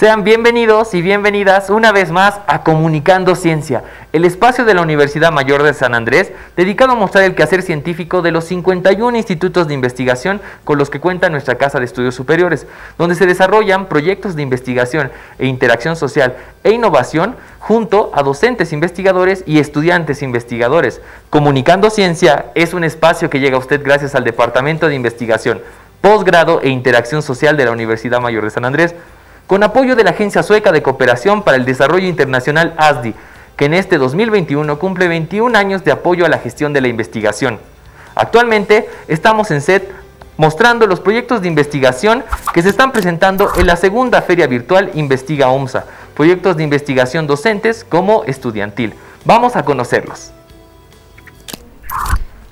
Sean bienvenidos y bienvenidas una vez más a Comunicando Ciencia, el espacio de la Universidad Mayor de San Andrés dedicado a mostrar el quehacer científico de los 51 institutos de investigación con los que cuenta nuestra Casa de Estudios Superiores, donde se desarrollan proyectos de investigación e interacción social e innovación junto a docentes investigadores y estudiantes investigadores. Comunicando Ciencia es un espacio que llega a usted gracias al Departamento de Investigación, Posgrado e Interacción Social de la Universidad Mayor de San Andrés con apoyo de la Agencia Sueca de Cooperación para el Desarrollo Internacional ASDI, que en este 2021 cumple 21 años de apoyo a la gestión de la investigación. Actualmente estamos en SET mostrando los proyectos de investigación que se están presentando en la segunda feria virtual Investiga OMSA, proyectos de investigación docentes como estudiantil. Vamos a conocerlos.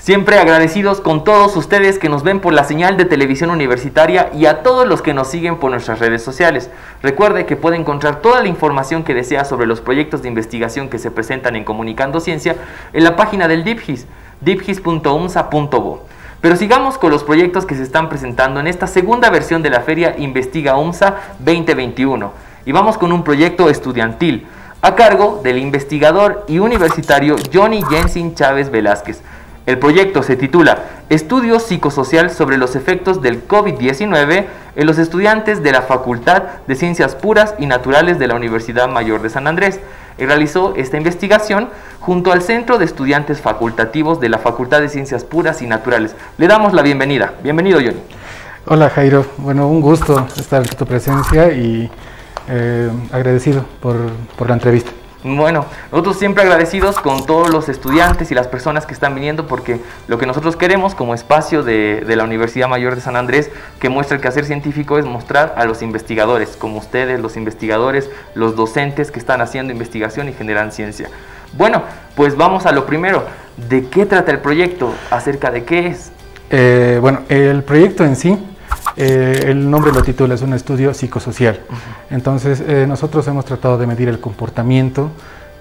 Siempre agradecidos con todos ustedes que nos ven por la señal de televisión universitaria y a todos los que nos siguen por nuestras redes sociales. Recuerde que puede encontrar toda la información que desea sobre los proyectos de investigación que se presentan en Comunicando Ciencia en la página del DIPGIS, dipgis.umsa.bo. Pero sigamos con los proyectos que se están presentando en esta segunda versión de la feria Investiga UMSA 2021. Y vamos con un proyecto estudiantil a cargo del investigador y universitario Johnny Jensen Chávez Velázquez el proyecto se titula Estudio psicosocial sobre los efectos del COVID-19 en los estudiantes de la Facultad de Ciencias Puras y Naturales de la Universidad Mayor de San Andrés. Realizó esta investigación junto al Centro de Estudiantes Facultativos de la Facultad de Ciencias Puras y Naturales. Le damos la bienvenida. Bienvenido, Johnny. Hola, Jairo. Bueno, un gusto estar en tu presencia y eh, agradecido por, por la entrevista. Bueno, nosotros siempre agradecidos con todos los estudiantes y las personas que están viniendo porque lo que nosotros queremos como espacio de, la Universidad Mayor de San Andrés que muestra el quehacer científico es mostrar a los investigadores, como ustedes, los investigadores, los docentes que están haciendo investigación y generan ciencia. Bueno, pues vamos a lo primero. ¿De qué trata el proyecto? ¿Acerca de qué es? Eh, bueno, el proyecto en sí eh, el nombre lo titula, es un estudio psicosocial. Entonces, eh, nosotros hemos tratado de medir el comportamiento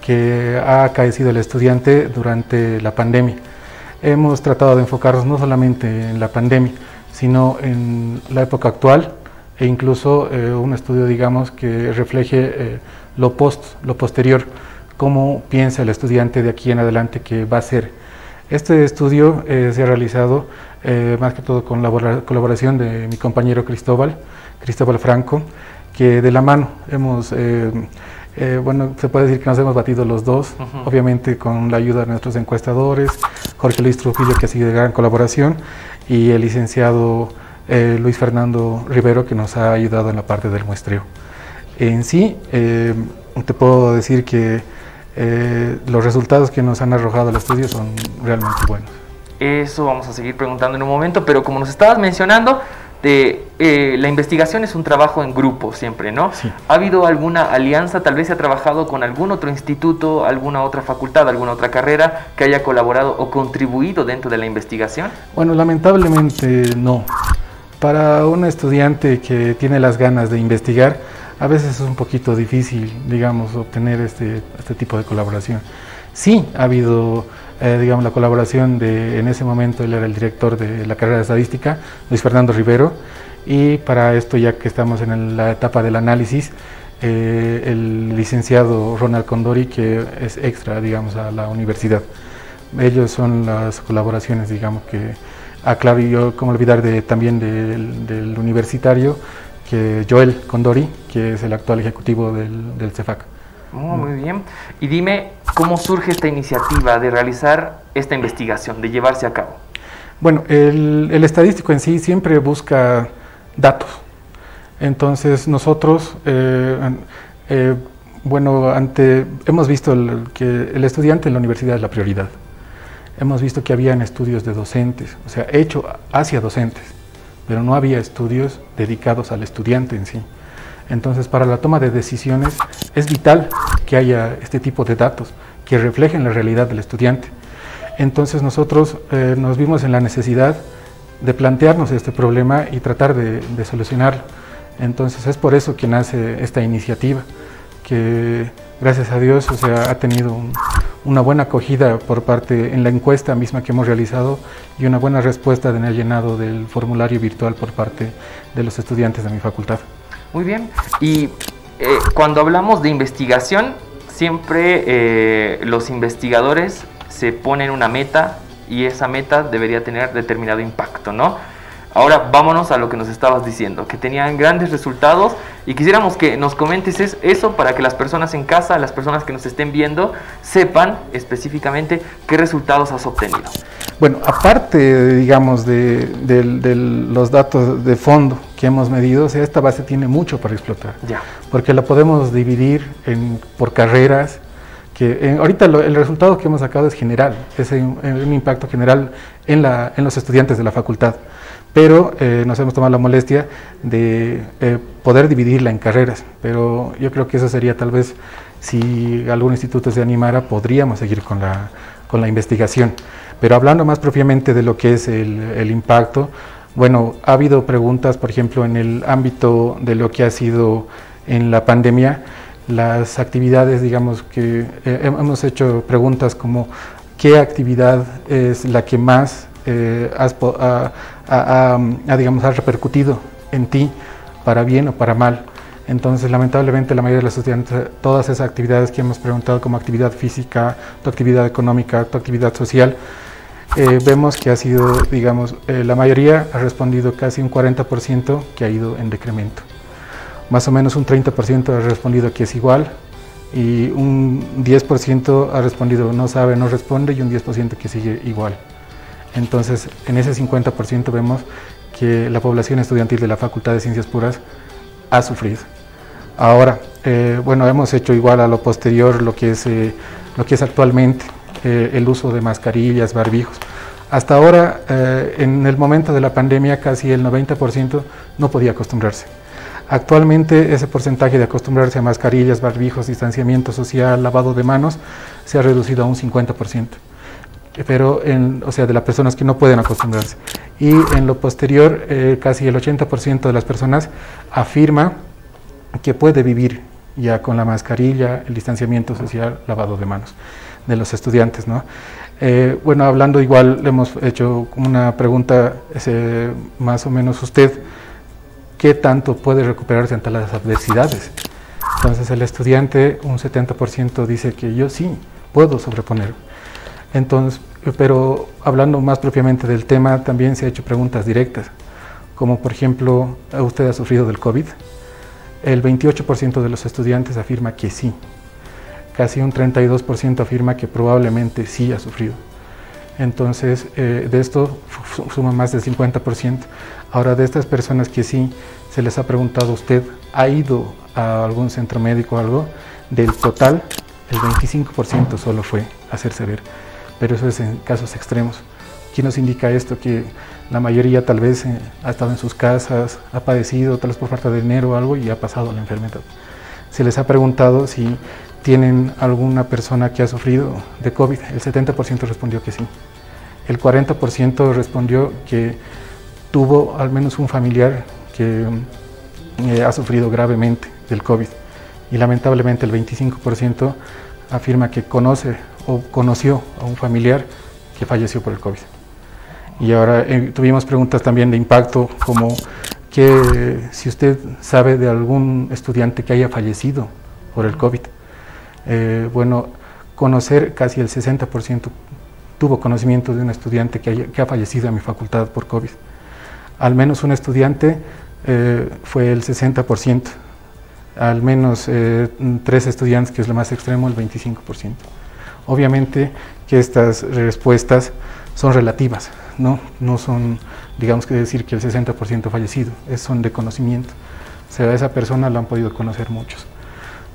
que ha acaecido el estudiante durante la pandemia. Hemos tratado de enfocarnos no solamente en la pandemia, sino en la época actual e incluso eh, un estudio, digamos, que refleje lo post, lo posterior, cómo piensa el estudiante de aquí en adelante que va a ser. Este estudio se ha realizado eh, más que todo con la colaboración de mi compañero Cristóbal, Cristóbal Franco, que de la mano hemos, eh, eh, bueno, se puede decir que nos hemos batido los dos, obviamente con la ayuda de nuestros encuestadores, Jorge Luis Trujillo, que ha sido de gran colaboración, y el licenciado Luis Fernando Rivero, que nos ha ayudado en la parte del muestreo. En sí, te puedo decir que los resultados que nos han arrojado el estudio son realmente buenos. Eso vamos a seguir preguntando en un momento, pero como nos estabas mencionando, de, eh, la investigación es un trabajo en grupo siempre, ¿no? Sí. ¿Ha habido alguna alianza? Tal vez se ha trabajado con algún otro instituto, alguna otra facultad, alguna otra carrera que haya colaborado o contribuido dentro de la investigación? Bueno, lamentablemente no. Para un estudiante que tiene las ganas de investigar, a veces es un poquito difícil, digamos, obtener este, este tipo de colaboración. Sí, ha habido eh, digamos, la colaboración de, en ese momento él era el director de la carrera de estadística, Luis Fernando Rivero, y para esto ya que estamos en la etapa del análisis, eh, el licenciado Ronald Condori, que es extra, digamos, a la universidad. Ellos son las colaboraciones, digamos, que aclaro y yo, como olvidar de, también del, del, universitario, que Joel Condori, que es el actual ejecutivo del, del CEFAC. Oh, muy bien. Y dime, ¿cómo surge esta iniciativa de realizar esta investigación, de llevarse a cabo? Bueno, el, estadístico en sí siempre busca datos. Entonces nosotros, eh, eh, bueno, ante, hemos visto que el estudiante en la universidad es la prioridad. Hemos visto que habían estudios de docentes, o sea, hecho hacia docentes, pero no había estudios dedicados al estudiante en sí. Entonces, para la toma de decisiones es vital que haya este tipo de datos que reflejen la realidad del estudiante. Entonces, nosotros eh, nos vimos en la necesidad de plantearnos este problema y tratar de, solucionarlo. Entonces, es por eso que nace esta iniciativa, que gracias a Dios ha tenido una buena acogida por parte en la encuesta misma que hemos realizado y una buena respuesta en el llenado del formulario virtual por parte de los estudiantes de mi facultad. Muy bien. Y eh, cuando hablamos de investigación, siempre eh, los investigadores se ponen una meta y esa meta debería tener determinado impacto, ¿no? Ahora vámonos a lo que nos estabas diciendo, que tenían grandes resultados y quisiéramos que nos comentes eso para que las personas en casa, las personas que nos estén viendo, sepan específicamente qué resultados has obtenido. Bueno, aparte, digamos, de, los datos de fondo que hemos medido, o sea, esta base tiene mucho para explotar. Ya. Porque la podemos dividir en, por carreras, que ahorita el resultado que hemos sacado es general, es un, un impacto general en, la, en los estudiantes de la facultad pero eh, nos hemos tomado la molestia de eh, poder dividirla en carreras, pero yo creo que eso sería tal vez, si algún instituto se animara, podríamos seguir con la, con la investigación. Pero hablando más propiamente de lo que es el, el, impacto, bueno, ha habido preguntas, por ejemplo, en el ámbito de lo que ha sido en la pandemia, las actividades, digamos que eh, hemos hecho preguntas como qué actividad es la que más has, ha, digamos, ha repercutido en ti para bien o para mal. Entonces, lamentablemente, la mayoría de los estudiantes, todas esas actividades que hemos preguntado como actividad física, tu actividad económica, tu actividad social, eh, vemos que ha sido, digamos, eh, la mayoría ha respondido casi un 40% que ha ido en decremento. Más o menos un 30% ha respondido que es igual y un 10% ha respondido no sabe, no responde y un 10% que sigue igual. Entonces, en ese 50% vemos que la población estudiantil de la Facultad de Ciencias Puras ha sufrido. Ahora, eh, bueno, hemos hecho igual a lo posterior lo que es, eh, lo que es actualmente eh, el uso de mascarillas, barbijos. Hasta ahora, en el momento de la pandemia, casi el 90% no podía acostumbrarse. Actualmente ese porcentaje de acostumbrarse a mascarillas, barbijos, distanciamiento social, lavado de manos, se ha reducido a un 50% pero en, o sea, de las personas que no pueden acostumbrarse. Y en lo posterior, eh, casi el 80% de las personas afirma que puede vivir ya con la mascarilla, el distanciamiento social, lavado de manos de los estudiantes. ¿no? Eh, bueno, hablando igual, le hemos hecho una pregunta más o menos usted, ¿qué tanto puede recuperarse ante las adversidades? Entonces el estudiante, un 70% dice que yo sí puedo sobreponer. Entonces, pero hablando más propiamente del tema, también se ha hecho preguntas directas, como por ejemplo, ¿usted ha sufrido del COVID? El 28% de los estudiantes afirma que sí, casi un 32% afirma que probablemente sí ha sufrido. Entonces, eh, de esto suma más del 50%. Ahora, de estas personas que sí, se les ha preguntado, ¿usted ha ido a algún centro médico o algo? Del total, el 25% solo fue hacerse ver pero eso es en casos extremos. ¿Qué nos indica esto? Que la mayoría tal vez eh, ha estado en sus casas, ha padecido tal vez por falta de dinero o algo y ha pasado la enfermedad. Se les ha preguntado si tienen alguna persona que ha sufrido de COVID. El 70% respondió que sí. El 40% respondió que tuvo al menos un familiar que eh, ha sufrido gravemente del COVID. Y lamentablemente el 25% afirma que conoce o conoció a un familiar que falleció por el COVID. Y ahora eh, tuvimos preguntas también de impacto como que si usted sabe de algún estudiante que haya fallecido por el COVID. Eh, bueno, conocer casi el 60% tuvo conocimiento de un estudiante que, ha fallecido en mi facultad por COVID. Al menos un estudiante eh, fue el 60%, al menos tres estudiantes, que es lo más extremo, el 25%. Obviamente que estas respuestas son relativas, no, no son, digamos que decir que el 60% fallecido, es, son de conocimiento. O sea, a esa persona lo han podido conocer muchos.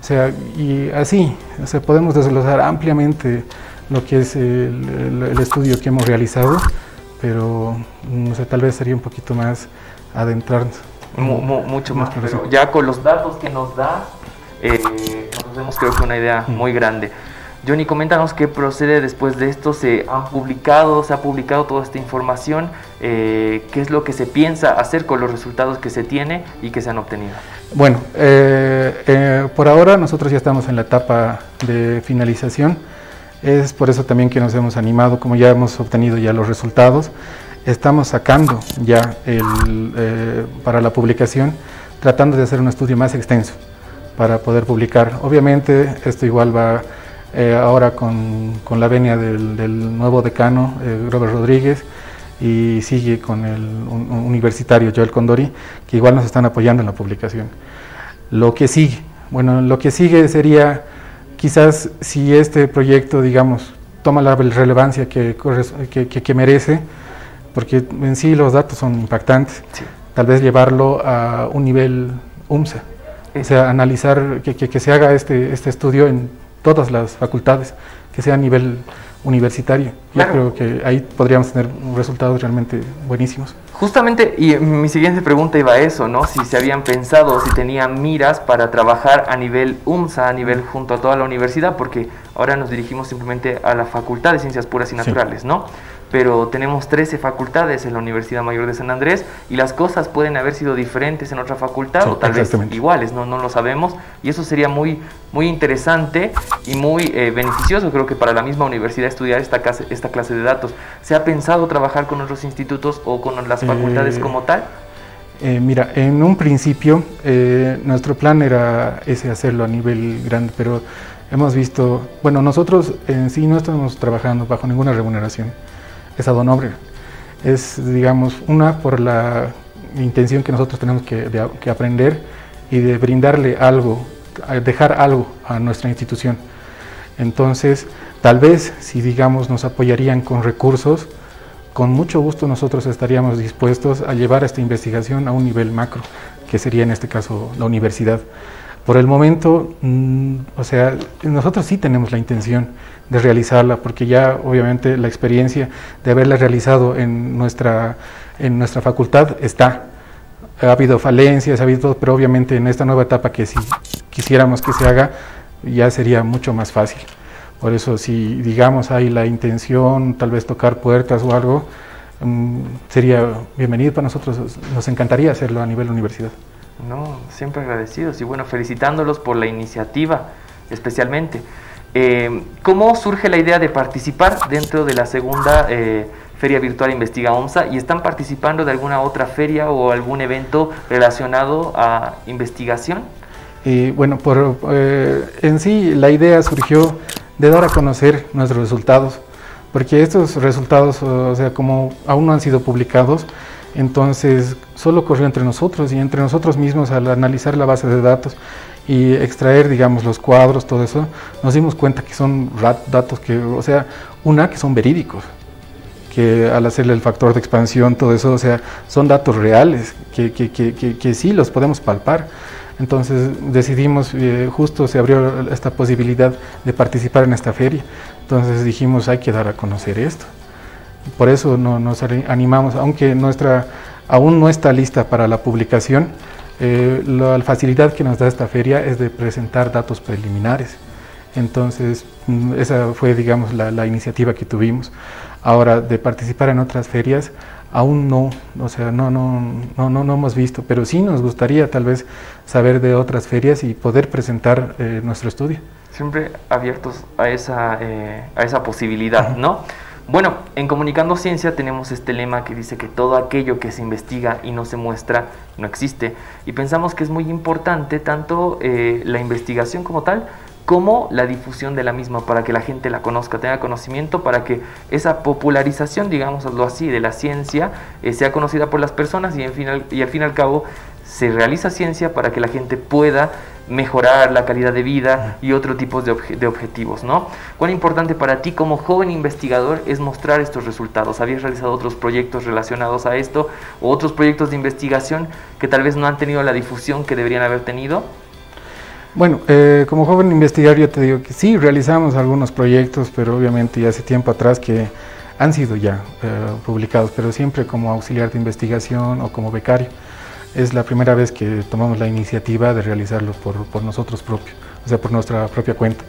O sea, y así, o sea, podemos desglosar ampliamente lo que es el, estudio que hemos realizado, pero no sé, tal vez sería un poquito más adentrarnos. mucho más, pero ya con los datos que nos da, eh, nos vemos creo que una idea muy grande. Johnny, coméntanos qué procede después de esto. Se han publicado, se ha publicado toda esta información. Eh, ¿Qué es lo que se piensa hacer con los resultados que se tiene y que se han obtenido? Bueno, eh, eh, por ahora nosotros ya estamos en la etapa de finalización. Es por eso también que nos hemos animado, como ya hemos obtenido ya los resultados. Estamos sacando ya el, para la publicación, tratando de hacer un estudio más extenso para poder publicar. Obviamente esto igual va eh, ahora con, con, la venia del, nuevo decano, eh, Robert Rodríguez, y sigue con el universitario Joel Condori, que igual nos están apoyando en la publicación. Lo que sigue, bueno, lo que sigue sería quizás si este proyecto, digamos, toma la relevancia que, que, que merece, porque en sí los datos son impactantes, tal vez llevarlo a un nivel UMSA, o sea, analizar, que, que, se haga este, este estudio en todas las facultades, que sea a nivel universitario. Yo creo que ahí podríamos tener resultados realmente buenísimos. Justamente, y mi siguiente pregunta iba a eso, ¿no? Si se habían pensado, si tenían miras para trabajar a nivel UMSA, a nivel junto a toda la universidad, porque ahora nos dirigimos simplemente a la Facultad de Ciencias Puras y Naturales, ¿no? pero tenemos 13 facultades en la Universidad Mayor de San Andrés y las cosas pueden haber sido diferentes en otra facultad o tal vez iguales, no, no lo sabemos y eso sería muy, muy interesante y muy eh, beneficioso creo que para la misma universidad estudiar esta clase, esta clase de datos. ¿Se ha pensado trabajar con otros institutos o con las facultades eh, como tal? Eh, mira, en un principio nuestro plan era ese hacerlo a nivel grande, pero hemos visto, bueno, nosotros en sí no estamos trabajando bajo ninguna remuneración es a Es, digamos, una por la intención que nosotros tenemos que, que aprender y de brindarle algo, dejar algo a nuestra institución. Entonces, tal vez si, digamos, nos apoyarían con recursos, con mucho gusto nosotros estaríamos dispuestos a llevar esta investigación a un nivel macro, que sería en este caso la universidad. Por el momento, mm, o sea, nosotros sí tenemos la intención de realizarla, porque ya obviamente la experiencia de haberla realizado en nuestra, en nuestra facultad está. Ha habido falencias, ha habido pero obviamente en esta nueva etapa que si quisiéramos que se haga, ya sería mucho más fácil. Por eso si digamos hay la intención, tal vez tocar puertas o algo, mm, sería bienvenido para nosotros, nos encantaría hacerlo a nivel universidad. No, siempre agradecidos y bueno, felicitándolos por la iniciativa especialmente. Eh, ¿Cómo surge la idea de participar dentro de la segunda eh, Feria Virtual Investiga OMSA y están participando de alguna otra feria o algún evento relacionado a investigación? Y bueno, por, eh, en sí la idea surgió de dar a conocer nuestros resultados, porque estos resultados, o sea, como aún no han sido publicados, entonces solo corrió entre nosotros y entre nosotros mismos al analizar la base de datos y extraer, digamos, los cuadros, todo eso, nos dimos cuenta que son datos que, o sea, una, que son verídicos, que al hacerle el factor de expansión, todo eso, o sea, son datos reales, que, que, que, que sí los podemos palpar. Entonces decidimos, eh, justo se abrió esta posibilidad de participar en esta feria. Entonces dijimos, hay que dar a conocer esto. Por eso no, nos animamos, aunque nuestra aún no está lista para la publicación, eh, la facilidad que nos da esta feria es de presentar datos preliminares. Entonces, mm, esa fue, digamos, la, iniciativa que tuvimos. Ahora, de participar en otras ferias, aún no, o sea, no, no, no, no, no hemos visto, pero sí nos gustaría tal vez saber de otras ferias y poder presentar eh, nuestro estudio. Siempre abiertos a esa, eh, a esa posibilidad, ¿no? Bueno, en Comunicando Ciencia tenemos este lema que dice que todo aquello que se investiga y no se muestra no existe. Y pensamos que es muy importante tanto eh, la investigación como tal, como la difusión de la misma para que la gente la conozca, tenga conocimiento, para que esa popularización, digámoslo así, de la ciencia eh, sea conocida por las personas y, en final, y al fin y al cabo se realiza ciencia para que la gente pueda mejorar la calidad de vida y otro tipo de, de, objetivos, ¿no? ¿Cuán importante para ti como joven investigador es mostrar estos resultados? ¿Habías realizado otros proyectos relacionados a esto o otros proyectos de investigación que tal vez no han tenido la difusión que deberían haber tenido? Bueno, eh, como joven investigador yo te digo que sí, realizamos algunos proyectos, pero obviamente ya hace tiempo atrás que han sido ya eh, publicados, pero siempre como auxiliar de investigación o como becario es la primera vez que tomamos la iniciativa de realizarlo por, nosotros propios, o sea, por nuestra propia cuenta.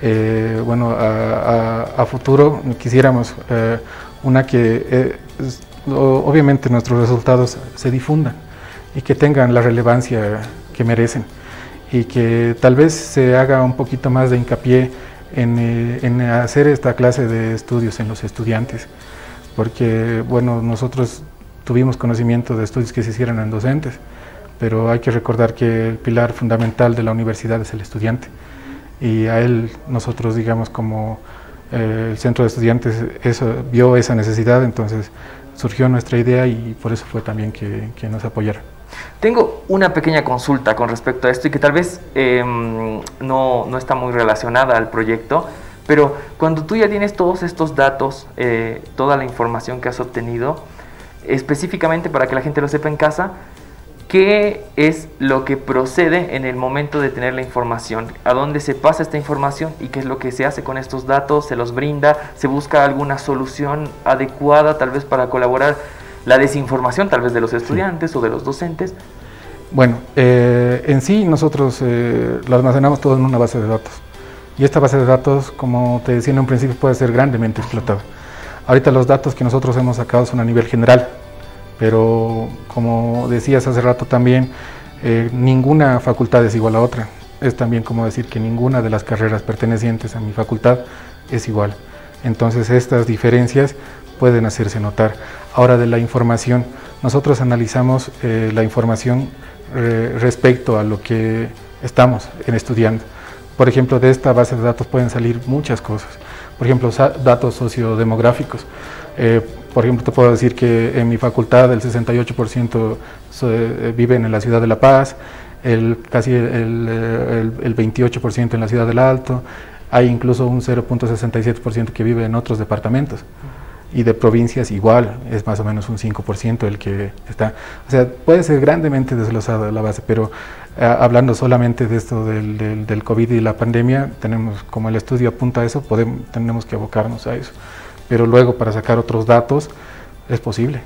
Eh, bueno, a, futuro quisiéramos eh, una que eh, obviamente nuestros resultados se difundan y que tengan la relevancia que merecen y que tal vez se haga un poquito más de hincapié en, en hacer esta clase de estudios en los estudiantes, porque bueno, nosotros tuvimos conocimiento de estudios que se hicieron en docentes, pero hay que recordar que el pilar fundamental de la universidad es el estudiante y a él nosotros digamos como eh, el centro de estudiantes eso, vio esa necesidad, entonces surgió nuestra idea y por eso fue también que, que nos apoyaron. Tengo una pequeña consulta con respecto a esto y que tal vez em, no, no, está muy relacionada al proyecto, pero cuando tú ya tienes todos estos datos, eh, toda la información que has obtenido, específicamente para que la gente lo sepa en casa, ¿qué es lo que procede en el momento de tener la información? ¿A dónde se pasa esta información y qué es lo que se hace con estos datos? ¿Se los brinda? ¿Se busca alguna solución adecuada tal vez para colaborar la desinformación tal vez de los estudiantes o de los docentes? Bueno, eh, en sí nosotros eh, lo almacenamos todo en una base de datos. Y esta base de datos, como te decía en un principio, puede ser grandemente explotada. Ahorita los datos que nosotros hemos sacado son a nivel general, pero como decías hace rato también, eh, ninguna facultad es igual a otra. Es también como decir que ninguna de las carreras pertenecientes a mi facultad es igual. Entonces estas diferencias pueden hacerse notar. Ahora de la información, nosotros analizamos eh, la información eh, respecto a lo que estamos estudiando. Por ejemplo, de esta base de datos pueden salir muchas cosas. Por ejemplo, datos sociodemográficos. Eh, por ejemplo, te puedo decir que en mi facultad el 68% viven en la ciudad de La Paz, el, casi el, el 28% en la ciudad del Alto, hay incluso un 0.67% que vive en otros departamentos y de provincias igual, es más o menos un 5% el que está. O sea, puede ser grandemente desglosada la base, pero eh, hablando solamente de esto del, del, COVID y la pandemia, tenemos, como el estudio apunta a eso, podemos, tenemos que abocarnos a eso. Pero luego para sacar otros datos es posible.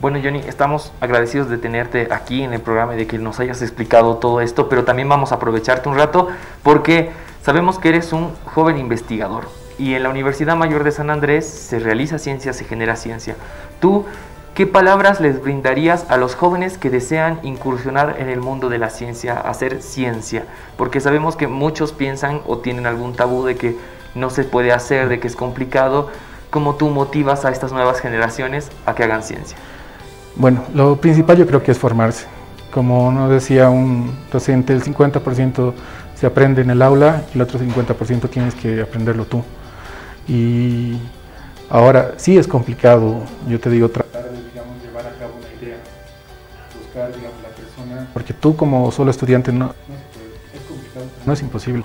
Bueno, Johnny, estamos agradecidos de tenerte aquí en el programa y de que nos hayas explicado todo esto, pero también vamos a aprovecharte un rato porque sabemos que eres un joven investigador y en la Universidad Mayor de San Andrés se realiza ciencia, se genera ciencia. ¿Tú qué palabras les brindarías a los jóvenes que desean incursionar en el mundo de la ciencia, hacer ciencia? Porque sabemos que muchos piensan o tienen algún tabú de que no se puede hacer, de que es complicado. ¿Cómo tú motivas a estas nuevas generaciones a que hagan ciencia? Bueno, lo principal yo creo que es formarse. Como nos decía un docente, el 50% se aprende en el aula y el otro 50% tienes que aprenderlo tú. Y ahora sí es complicado, yo te digo, a cabo una idea, buscar digamos, la persona, porque tú como solo estudiante no, no es complicado, no es imposible.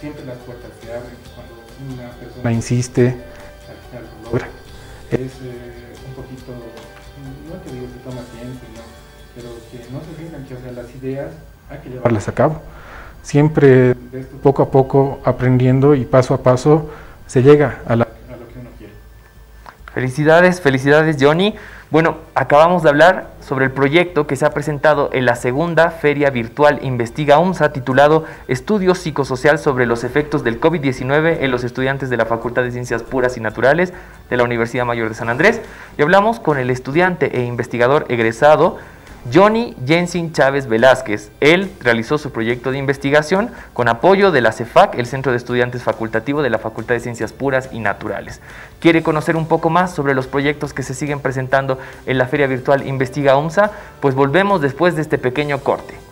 Siempre las puertas se abren cuando una persona insiste, al logra. Es eh, un poquito, no te digo que toma tiempo, ¿no? pero que no se rindan, que o sea, las ideas hay que llevarlas a cabo. Siempre poco a poco aprendiendo y paso a paso se llega a, quiere. Felicidades, felicidades Johnny. Bueno, acabamos de hablar sobre el proyecto que se ha presentado en la segunda Feria Virtual Investiga UMSA titulado Estudio Psicosocial sobre los efectos del COVID-19 en los estudiantes de la Facultad de Ciencias Puras y Naturales de la Universidad Mayor de San Andrés. Y hablamos con el estudiante e investigador egresado Johnny Jensen Chávez Velázquez. Él realizó su proyecto de investigación con apoyo de la CEFAC, el Centro de Estudiantes Facultativo de la Facultad de Ciencias Puras y Naturales. ¿Quiere conocer un poco más sobre los proyectos que se siguen presentando en la Feria Virtual Investiga UMSA? Pues volvemos después de este pequeño corte.